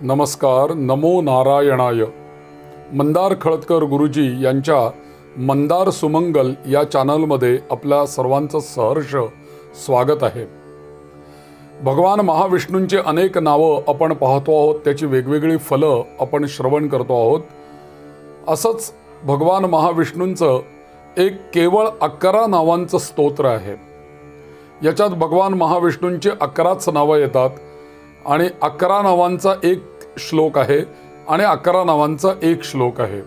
नमस्कार नमो नारायणाय. मंदार खळदकर गुरुजी यांच्या मंदार सुमंगल या चॅनलमध्ये आपल्या सर्वांचं सहर्ष स्वागत आहे. भगवान महाविष्णूंची अनेक नावं आपण पाहतो आहोत त्याची वेगवेगळी फलं आपण श्रवण करतो आहोत. असंच भगवान महाविष्णूंचं एक केवळ अकरा नावांचं स्तोत्र आहे. याच्यात भगवान महाविष्णूंची अकराच नावं येतात. आणि अकरा नावांचा एक श्लोक आहे आणि अकरा नावांचा एक श्लोक आहे.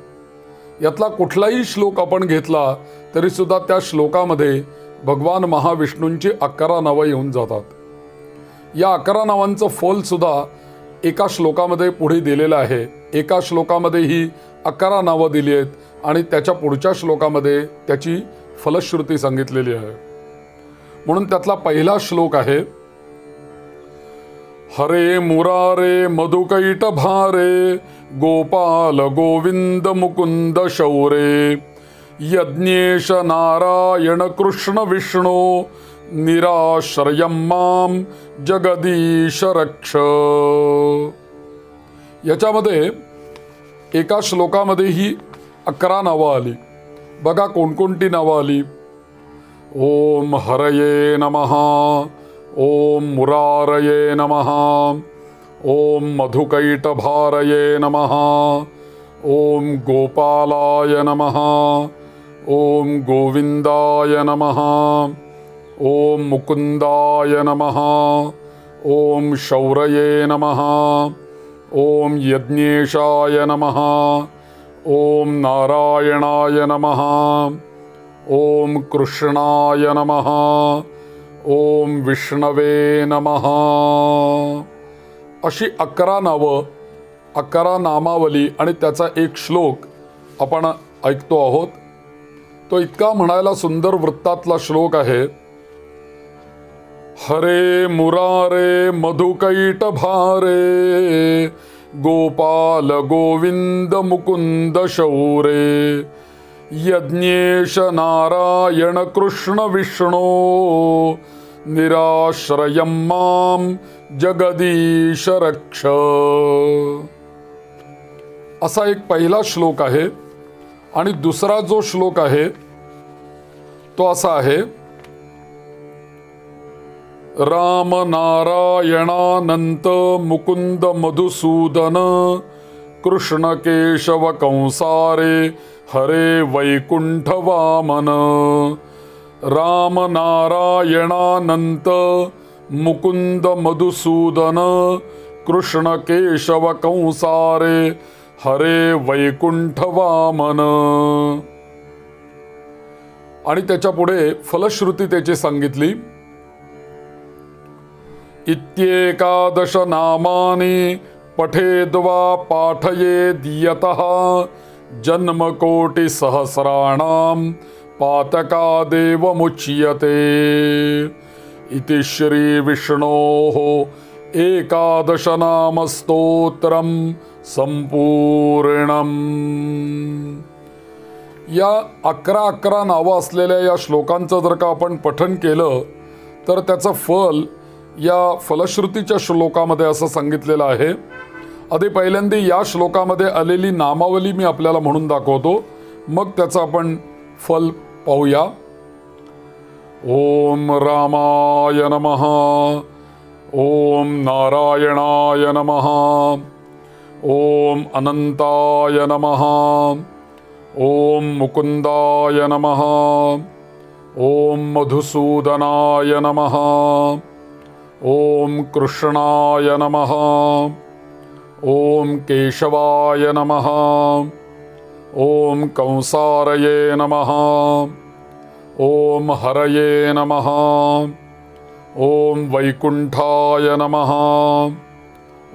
यातला कुठलाही श्लोक आपण घेतला तरीसुद्धा त्या श्लोकामध्ये भगवान महाविष्णूंची अकरा नावं येऊन जातात. या अकरा नावांचं फलसुद्धा एका श्लोकामध्ये पुढे दिलेलं आहे. एका श्लोकामध्ये ही अकरा नावं दिली आहेत आणि त्याच्या पुढच्या श्लोकामध्ये त्याची फलश्रुती सांगितलेली आहे. म्हणून त्यातला पहिला श्लोक आहे हरे मुरारे मधुकैट भारे गोपाल गोविंद मुकुंद शौरे। यज्ञेश नारायण कृष्ण विष्णो निराश्रयं माम जगदीश रक्ष। याच्यामध्ये एका श्लोकामध्ये ही अकरा नावं आली. बघा कोणकोणती नावं आली. ओम हरये नमः. मुरारये नमः। ॐ मधुकैटभारये नमः। ॐ गोपालाय नमः। ॐ गोविन्दाय नमः। ॐ मुकुन्दाय नमः। ॐ शौरये नमः। ॐ यज्ञेशाय नमः। ॐ नारायणाय नमः। ॐ कृष्णाय नमः। ओम विष्णवे नमः. अशी अकरा नावं अकरा नामावली आणि त्याचा एक श्लोक आपण ऐकतो आहोत. तो इतका म्हणायला सुंदर वृत्तातला श्लोक आहे. हरे मुरारे मधुकैट भारे गोपाल गोविंद मुकुंद शौरे यज्ञेश नारायण कृष्ण विष्णो निराश्रयं माम जगदीश रक्ष असा एक पहिला श्लोक आहे आणि दुसरा जो श्लोक आहे तो असा आहे राम नारायणानंत मुकुंद मधुसूदन कृष्ण केशव कंसारे हरे वैकुंठ वामन राम नारायणानंत मुकुंद मधुसूदन कृष्ण केशव कंसारे हरे वैकुंठ वामन आणि त्याच्या पुढे फलश्रुती त्याची सांगितली इत्येकादश नामानि पठेद्वा पाठयेदियतः जन्मकोटिसहस्राणां पातकादेवमुच्यते। इति श्रीविष्णोः एकादशनामस्तोत्रं संपूर्णम्। या अकरा अकरा नावं असलेल्या या श्लोकांचं जर का आपण पठन केलं तर त्याचं फल या फलश्रुतीच्या श्लोकामध्ये असं सांगितलेलं आहे. आधी पहिल्यांदा या श्लोकामध्ये आलेली नामावली मी आपल्याला म्हणून दाखवतो. मग त्याचं आपण फल पाहूया. ओम रामाय नमः. ओम नारायणाय नमः. ओम अनंताय नमः. ओम मुकुंदाय नमः. ओम मधुसूदनाय नमः. ओम कृष्णाय नमः. ओम केशवाय नम। ओम कंसारये नम। ओम हरये नम। ओम वैकुंठाय नम।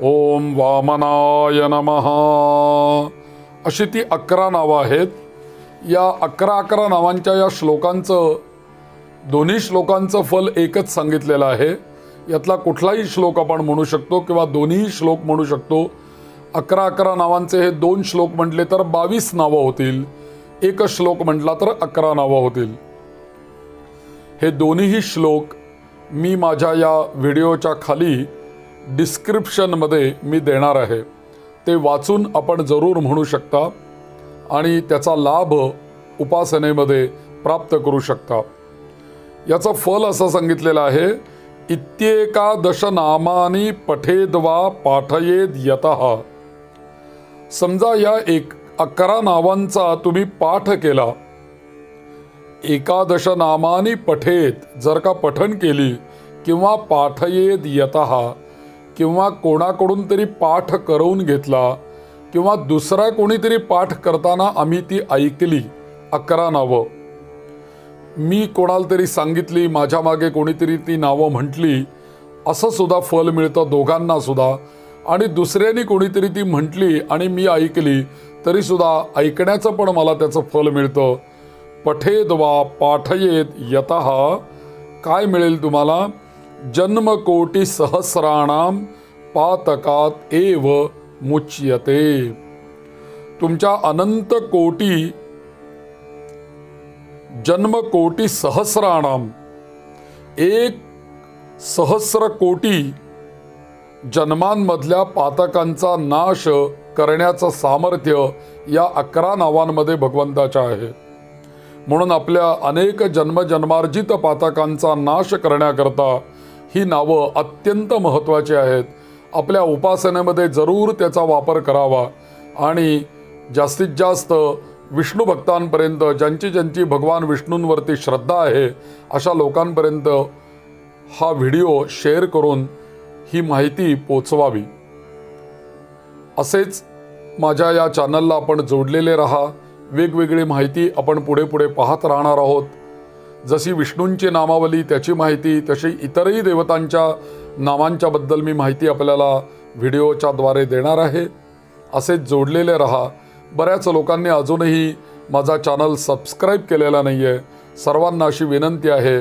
ओम वामनाय नम। अशी ती अकरा नावं आहेत. या अकरा अकरा नावांच्या या श्लोकांचं दोन्ही श्लोकांचं फल एकच सांगितलेलं आहे. यातला कुठलाही श्लोक आपण म्हणू शकतो किंवा दोन्ही श्लोक म्हणू शकतो. अकरा अकरा नावांचे हे दोन श्लोक म्हटले तर बावीस नावं होतील. एकच श्लोक म्हटला तर अकरा नावं होतील. हे दोन्हीही श्लोक मी माझ्या या व्हिडिओच्या खाली डिस्क्रिप्शनमध्ये मी देणार आहे. ते वाचून आपण जरूर म्हणू शकता आणि त्याचा लाभ उपासनेमध्ये प्राप्त करू शकता. याचं फल असं सांगितलेलं आहे इत्येकादश नामानी पठेद वा पाठयेद यत समजा या एक अकरा नावांचा तुम्ही पाठ केला। एकादश नामानी पठेत जर का पठन केली किंवा पाठयेद यत किंवा कोणाकडून तरी पाठ करवून घेतला किंवा दुसरा कोणीतरी पाठ करताना आम्ही ती ऐकली अकरा नावं। मी कोणाला तरी सांगितली माझ्या मागे कोणीतरी ती नावं म्हटली असं सुद्धा फल मिळतं दोघांना सुद्धा. आणि दुसऱ्याने कोणीतरी ती म्हटली आणि मी ऐकली तरी सुद्धा ऐकण्याचं पण मला त्याचं फल मिळतं. पठेद वा पाठयेत यत. काय मिळेल तुम्हाला? जन्मकोटी सहस्राणाम पातकात एव मुच्यते. तुमच्या अनंत कोटी जन्मकोटी सहस्राणाम एक सहस्र कोटी जन्मांमधल्या पातकांचा नाश करण्याचं सामर्थ्य या अकरा नावांमध्ये भगवंताच्या आहे. म्हणून आपल्या अनेक जन्मजन्मार्जित पातकांचा नाश करण्याकरता ही नावं अत्यंत महत्त्वाची आहेत. आपल्या उपासनेमध्ये जरूर त्याचा वापर करावा आणि जास्तीत जास्त विष्णू भक्तांपर्यंत ज्यांची ज्यांची भगवान विष्णूंवरती श्रद्धा आहे अशा लोकांपर्यंत हा व्हिडिओ शेअर करून ही माहिती पोचवावी. असेच माझ्या या चॅनलला आपण जोडलेले राहा. वेगवेगळी माहिती आपण पुढे पुढे पाहत राहणार आहोत. जशी विष्णूंची नामावली त्याची माहिती तशी इतरही देवतांच्या नामांच्याबद्दल मी माहिती आपल्याला व्हिडिओच्याद्वारे देणार आहे. असेच जोडलेले राहा. बऱ्याच लोकांनी अजूनही माझा चॅनल सबस्क्राईब केलेला नाही आहे सर्वांना अशी विनंती आहे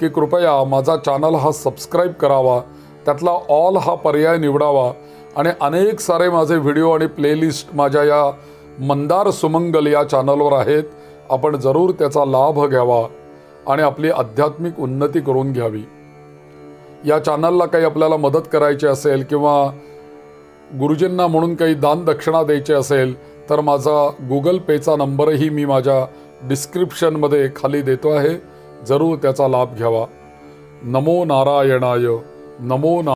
की कृपया माझा चॅनल हा सबस्क्राईब करावा. त्यातला ऑल हा पर्याय निवडावा. आणि अनेक सारे माझे व्हिडिओ आणि प्लेलिस्ट माझ्या या मंदार सुमंगल या चॅनलवर आहेत. आपण जरूर त्याचा लाभ घ्यावा आणि आपली आध्यात्मिक उन्नती करून घ्यावी. या चॅनलला काही आपल्याला मदत करायची असेल किंवा गुरुजींना म्हणून काही दान दक्षिणा द्यायची असेल तर माझा गुगल पेचा नंबरही मी माझ्या डिस्क्रिप्शनमध्ये खाली देतो आहे. जरूर त्याचा लाभ घ्यावा. नमो नारायणाय. नमो ना